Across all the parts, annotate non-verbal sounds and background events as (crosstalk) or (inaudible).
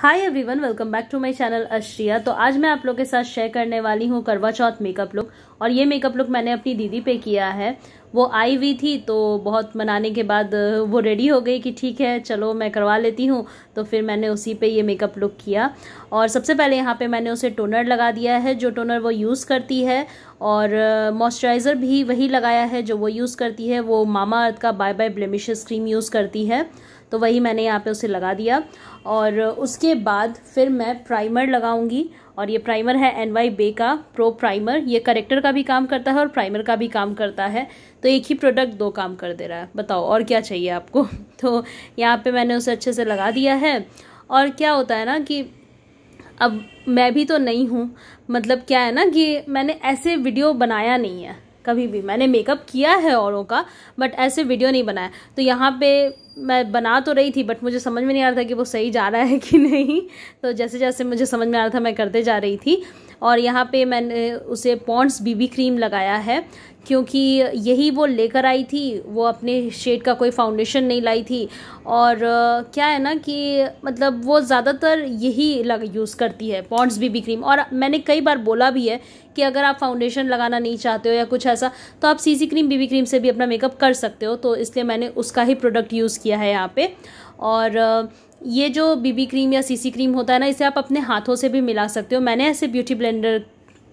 Hi everyone welcome back to my channel Ashriya तो आज मैं आप लोग के साथ शेयर करने वाली हूँ करवा चौथ मेकअप लुक और ये मेकअप लुक मैंने अपनी दीदी पे किया है। वो आई हुई थी तो बहुत मनाने के बाद वो रेडी हो गई कि ठीक है, चलो मैं करवा लेती हूँ। तो फिर मैंने उसी पे ये मेकअप लुक किया। और सबसे पहले यहाँ पे मैंने उसे टोनर लगा दिया है, जो टोनर वो यूज़ करती है। और मॉइस्चराइज़र भी वही लगाया है जो वो यूज़ करती है। वो मामा अर्थ का bye bye blemishes cream use करती है। तो वही मैंने यहाँ पे उसे लगा दिया। और उसके बाद फिर मैं प्राइमर लगाऊँगी। और ये प्राइमर है एन वाई बे का प्रो प्राइमर ये करेक्टर का भी काम करता है और प्राइमर का भी काम करता है। तो एक ही प्रोडक्ट दो काम कर दे रहा है। बताओ, और क्या चाहिए आपको? (laughs) तो यहाँ पे मैंने उसे अच्छे से लगा दिया है। और क्या होता है ना कि अब मैं भी तो नहीं हूँ। मतलब क्या है ना कि मैंने ऐसे वीडियो बनाया नहीं है। कभी भी। मैंने मेकअप किया है औरों का बट ऐसे वीडियो नहीं बनाया। तो यहाँ पे मैं बना तो रही थी बट मुझे समझ में नहीं आ रहा था कि वो सही जा रहा है कि नहीं। तो जैसे जैसे मुझे समझ में आ रहा था, मैं करते जा रही थी। और यहाँ पे मैंने उसे पॉन्ड्स बीबी क्रीम लगाया है, क्योंकि यही वो लेकर आई थी, वो अपने शेड का कोई फाउंडेशन नहीं लाई थी। और क्या है ना कि मतलब वो ज़्यादातर यही लग यूज़ करती है पॉन्ड्स बीबी क्रीम और मैंने कई बार बोला भी है कि अगर आप फाउंडेशन लगाना नहीं चाहते हो या कुछ ऐसा तो आप सीसी क्रीम बीबी क्रीम से भी अपना मेकअप कर सकते हो। तो इसलिए मैंने उसका ही प्रोडक्ट यूज़ किया है यहाँ पे। और ये जो बीबी क्रीम या सीसी क्रीम होता है ना, इसे आप अपने हाथों से भी मिला सकते हो। मैंने ऐसे ब्यूटी ब्लेंडर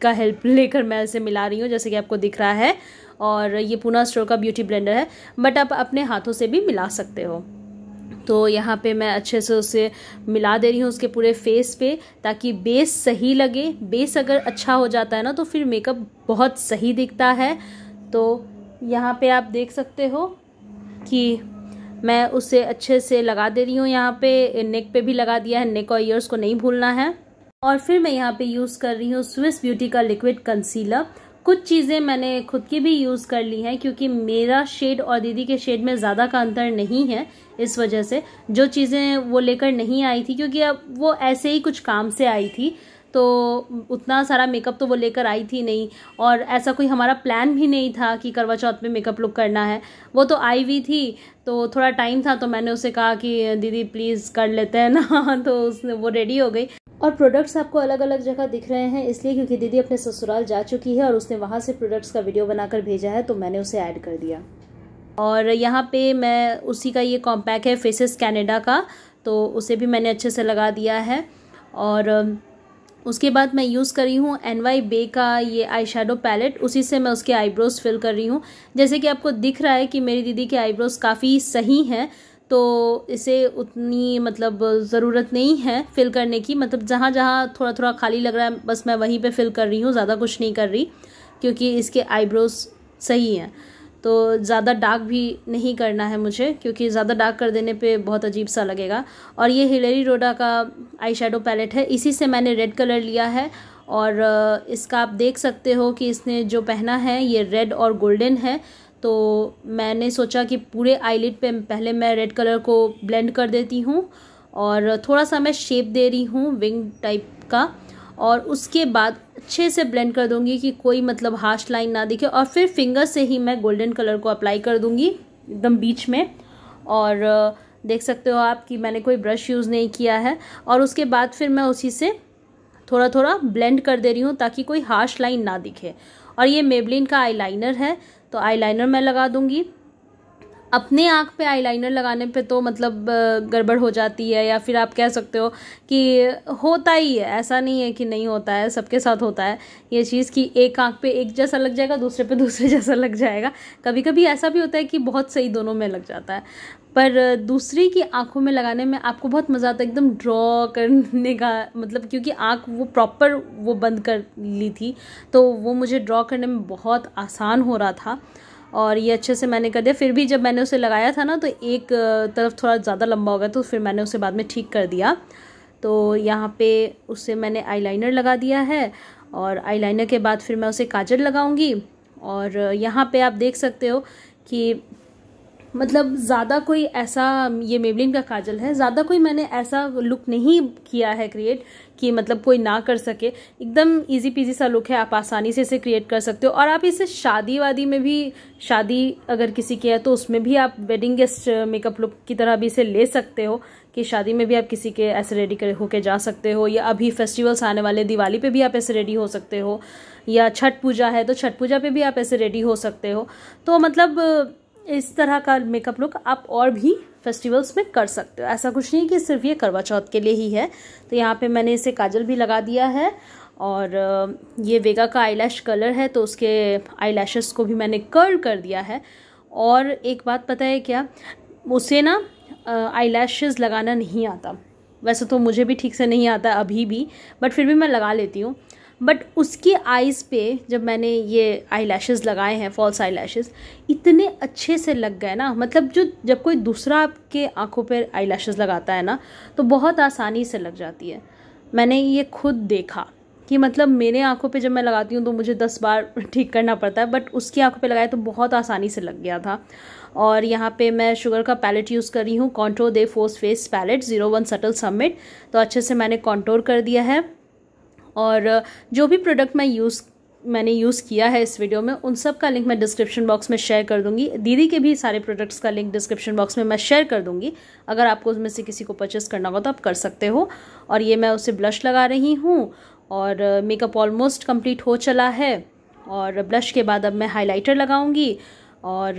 का हेल्प (laughs) लेकर मैं इसे मिला रही हूँ, जैसे कि आपको दिख रहा है। और ये पूना स्टोर का ब्यूटी ब्लेंडर है। बट आप अपने हाथों से भी मिला सकते हो। तो यहाँ पे मैं अच्छे से उसे मिला दे रही हूँ उसके पूरे फेस पे, ताकि बेस सही लगे। बेस अगर अच्छा हो जाता है ना तो फिर मेकअप बहुत सही दिखता है। तो यहाँ पे आप देख सकते हो कि मैं उसे अच्छे से लगा दे रही हूँ। यहाँ पे नेक पे भी लगा दिया है। नेक और ईयर्स को नहीं भूलना है। और फिर मैं यहाँ पे यूज़ कर रही हूँ स्विस ब्यूटी का लिक्विड कंसीलर कुछ चीज़ें मैंने खुद की भी यूज़ कर ली हैं, क्योंकि मेरा शेड और दीदी के शेड में ज़्यादा का अंतर नहीं है इस वजह से। जो चीज़ें वो लेकर नहीं आई थी, क्योंकि अब वो ऐसे ही कुछ काम से आई थी तो उतना सारा मेकअप तो वो लेकर आई थी नहीं। और ऐसा कोई हमारा प्लान भी नहीं था कि करवा चौथ में मेकअप लुक करना है। वो तो आई हुई थी तो थोड़ा टाइम था तो मैंने उसे कहा कि, दीदी प्लीज़ कर लेते हैं ना। (laughs) तो उसने, वो रेडी हो गई। और प्रोडक्ट्स आपको अलग अलग जगह दिख रहे हैं, इसलिए क्योंकि दीदी अपने ससुराल जा चुकी है और उसने वहाँ से प्रोडक्ट्स का वीडियो बनाकर भेजा है तो मैंने उसे ऐड कर दिया। और यहाँ पे मैं उसी का ये कॉम्पैक है फेसेस कैनेडा का तो उसे भी मैंने अच्छे से लगा दिया है। और, उसके बाद मैं यूज़ कर रही हूँ एन वाई बे का ये आई शेडो पैलेट उसी से मैं उसके आईब्रोज फिल कर रही हूँ। जैसे कि आपको दिख रहा है कि मेरी दीदी के आईब्रोज काफ़ी सही हैं तो इसे उतनी मतलब ज़रूरत नहीं है फिल करने की। मतलब जहाँ जहाँ थोड़ा थोड़ा खाली लग रहा है, बस मैं वहीं पे फिल कर रही हूँ, ज़्यादा कुछ नहीं कर रही, क्योंकि इसके आईब्रोज सही हैं। तो ज़्यादा डार्क भी नहीं करना है मुझे, क्योंकि ज़्यादा डार्क कर देने पे बहुत अजीब सा लगेगा। और ये हिलेरी रोडा का आई शेडो पैलेट है, इसी से मैंने रेड कलर लिया है। और इसका आप देख सकते हो कि इसने जो पहना है, ये रेड और गोल्डन है। तो मैंने सोचा कि पूरे आईलिट पे पहले मैं रेड कलर को ब्लेंड कर देती हूँ और थोड़ा सा मैं शेप दे रही हूँ विंग टाइप का और उसके बाद अच्छे से ब्लेंड कर दूँगी कि कोई मतलब हार्श लाइन ना दिखे और फिर फिंगर से ही मैं गोल्डन कलर को अप्लाई कर दूँगी एकदम बीच में और देख सकते हो आप कि मैंने कोई ब्रश यूज़ नहीं किया है और उसके बाद फिर मैं उसी से थोड़ा थोड़ा ब्लेंड कर दे रही हूँ ताकि कोई हार्श लाइन ना दिखे। और ये मेबलिन का आईलाइनर है तो आईलाइनर मैं लगा दूँगी। अपने आँख पे आईलाइनर लगाने पे तो मतलब गड़बड़ हो जाती है, या फिर आप कह सकते हो कि होता ही है, ऐसा नहीं है कि नहीं होता है, सबके साथ होता है। ये चीज़ कि एक आँख पे एक जैसा लग जाएगा, दूसरे पे (laughs) दूसरे जैसा लग जाएगा। कभी कभी ऐसा भी होता है कि बहुत सही दोनों में लग जाता है। पर दूसरी की आँखों में लगाने में आपको बहुत मज़ा आता है, एकदम ड्रॉ करने का मतलब क्योंकि आँख वो प्रॉपर वो बंद कर ली थी तो वो मुझे ड्रॉ करने में बहुत आसान हो रहा था। और ये अच्छे से मैंने कर दिया। फिर भी जब मैंने उसे लगाया था ना तो एक तरफ़ थोड़ा ज़्यादा लंबा हो गया तो फिर मैंने उसे बाद में ठीक कर दिया। तो यहाँ पे उससे मैंने आईलाइनर लगा दिया है और आईलाइनर के बाद फिर मैं उसे काजल लगाऊँगी। और यहाँ पे आप देख सकते हो कि मतलब ज़्यादा कोई ऐसा, ये मेबलिन का काजल है, ज़्यादा कोई मैंने ऐसा लुक नहीं किया है क्रिएट कि मतलब कोई ना कर सके। एकदम इजी पीजी सा लुक है, आप आसानी से इसे क्रिएट कर सकते हो। और आप इसे शादी वादी में भी, शादी अगर किसी की है तो उसमें भी आप वेडिंग गेस्ट मेकअप लुक की तरह भी इसे ले सकते हो कि शादी में भी आप किसी के ऐसे रेडी कर, होके जा सकते हो, या अभी फेस्टिवल्स आने वाले, दिवाली पे भी आप ऐसे रेडी हो सकते हो, या छठ पूजा है तो छठ पूजा पे भी आप ऐसे रेडी हो सकते हो। तो मतलब इस तरह का मेकअप लुक आप और भी फेस्टिवल्स में कर सकते हो। ऐसा कुछ नहीं कि सिर्फ़ ये करवा चौथ के लिए ही है। तो यहाँ पे मैंने इसे काजल भी लगा दिया है और ये वेगा का आईलैश कलर है तो उसके आईलैशेस को भी मैंने कर्ल कर दिया है। और एक बात पता है क्या? उसे ना आईलैशेस लगाना नहीं आता। वैसे तो मुझे भी ठीक से नहीं आता अभी भी बट फिर भी मैं लगा लेती हूँ। बट उसकी आइज़ पे जब मैंने ये आई लैशेज़ लगाए हैं फॉल्स आई लैशेज़ इतने अच्छे से लग गए ना। मतलब जो जब कोई दूसरा आपके आँखों पर आई लैशेज़ लगाता है ना तो बहुत आसानी से लग जाती है। मैंने ये खुद देखा कि मतलब मेरे आँखों पे जब मैं लगाती हूँ तो मुझे दस बार (laughs) ठीक करना पड़ता है बट उसकी आँखों पे लगाया तो बहुत आसानी से लग गया था। और यहाँ पे मैं शुगर का पैलेट यूज़ कर रही हूँ contour de force face palette zero one subtle summit तो अच्छे से मैंने कॉन्टोर कर दिया है। और जो भी प्रोडक्ट मैं यूज़ मैंने यूज़ किया है इस वीडियो में उन सब का लिंक मैं डिस्क्रिप्शन बॉक्स में शेयर कर दूँगी। दीदी के भी सारे प्रोडक्ट्स का लिंक डिस्क्रिप्शन बॉक्स में मैं शेयर कर दूँगी। अगर आपको उसमें से किसी को परचेस करना हो तो आप कर सकते हो। और ये मैं उसे ब्लश लगा रही हूँ और मेकअप ऑलमोस्ट कंप्लीट हो चला है। और ब्लश के बाद अब मैं हाइलाइटर लगाऊँगी। और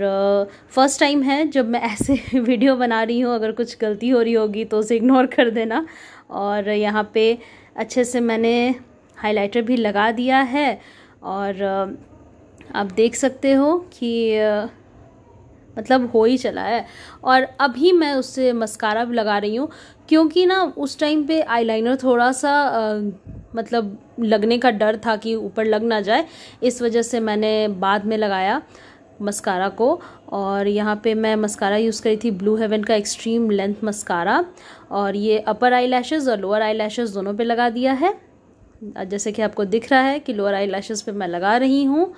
फ़र्स्ट uh, टाइम है जब मैं ऐसे (laughs) वीडियो बना रही हूँ। अगर कुछ गलती हो रही होगी तो उसे इग्नोर कर देना। और यहाँ पे अच्छे से मैंने हाइलाइटर भी लगा दिया है और आप देख सकते हो कि मतलब हो ही चला है। और अभी मैं उससे मस्कारा भी लगा रही हूँ क्योंकि ना उस टाइम पे आईलाइनर थोड़ा सा आ, मतलब लगने का डर था कि ऊपर लग ना जाए इस वजह से मैंने बाद में लगाया। मस्कारा को और यहाँ पे मैं मस्कारा यूज़ करी थी ब्लू हेवन का एक्सट्रीम लेंथ मस्कारा और ये अपर आई और लोअर आई दोनों पे लगा दिया है। जैसे कि आपको दिख रहा है कि लोअर आई लैशेज़ पर मैं लगा रही हूँ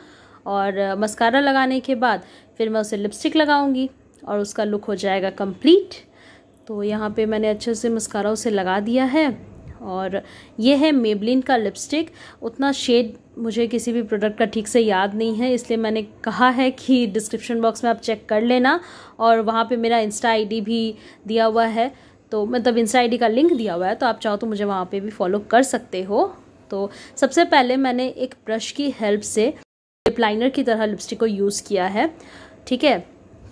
और मस्कारा लगाने के बाद फिर मैं उसे लिपस्टिक लगाऊँगी और उसका लुक हो जाएगा कंप्लीट तो यहाँ पे मैंने अच्छे से मस्कारा उसे लगा दिया है और ये है मेबलिन का लिपस्टिक उतना शेड मुझे किसी भी प्रोडक्ट का ठीक से याद नहीं है, इसलिए मैंने कहा है कि डिस्क्रिप्शन बॉक्स में आप चेक कर लेना और वहाँ पे मेरा इंस्टा आईडी भी दिया हुआ है। तो मतलब इंस्टा आईडी का लिंक दिया हुआ है तो आप चाहो तो मुझे वहाँ पे भी फॉलो कर सकते हो। तो सबसे पहले मैंने एक ब्रश की हेल्प से लिप लाइनर की तरह लिपस्टिक को यूज़ किया है, ठीक है?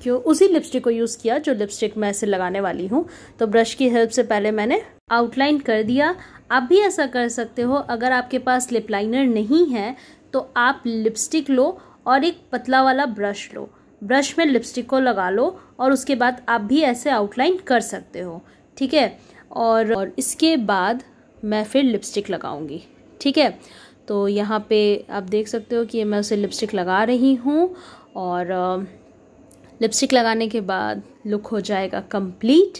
क्यों? उसी लिपस्टिक को यूज़ किया जो लिपस्टिक मैं ऐसे लगाने वाली हूँ। तो ब्रश की हेल्प से पहले मैंने आउटलाइन कर दिया। आप भी ऐसा कर सकते हो। अगर आपके पास लिप लाइनर नहीं है तो आप लिपस्टिक लो और एक पतला वाला ब्रश लो। ब्रश में लिपस्टिक को लगा लो और उसके बाद आप भी ऐसे आउटलाइन कर सकते हो। ठीक है? और, और इसके बाद मैं फिर लिपस्टिक लगाऊँगी। ठीक है? तो यहाँ पे आप देख सकते हो कि मैं उसे लिपस्टिक लगा रही हूँ और लिपस्टिक लगाने के बाद लुक हो जाएगा कंप्लीट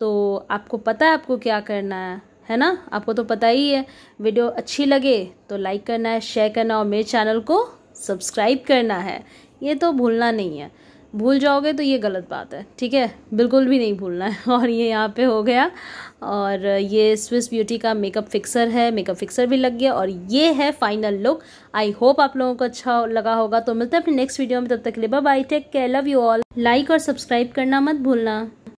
तो आपको पता है आपको क्या करना है है ना? आपको तो पता ही है। वीडियो अच्छी लगे तो लाइक करना है शेयर करना और मेरे चैनल को सब्सक्राइब करना है। ये तो भूलना नहीं है। भूल जाओगे तो ये गलत बात है, ठीक है? बिल्कुल भी नहीं भूलना है। (laughs) और ये यहाँ पे हो गया। और ये स्विस ब्यूटी का मेकअप फिक्सर है मेकअप फिक्सर भी लग गया। और ये है फाइनल लुक आई होप आप लोगों को अच्छा लगा होगा। तो मिलते हैं अपने नेक्स्ट वीडियो में। तब तक के लिए bye take care love you all like और सब्सक्राइब करना मत भूलना।